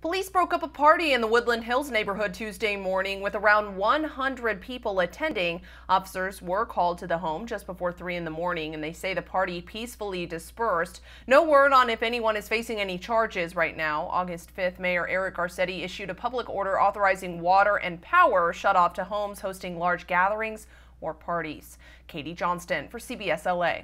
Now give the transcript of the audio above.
Police broke up a party in the Woodland Hills neighborhood Tuesday morning with around 100 people attending. Officers were called to the home just before 3 in the morning and they say the party peacefully dispersed. No word on if anyone is facing any charges right now. August 5th, Mayor Eric Garcetti issued a public order authorizing water and power shut off to homes hosting large gatherings or parties. Katie Johnston for CBSLA.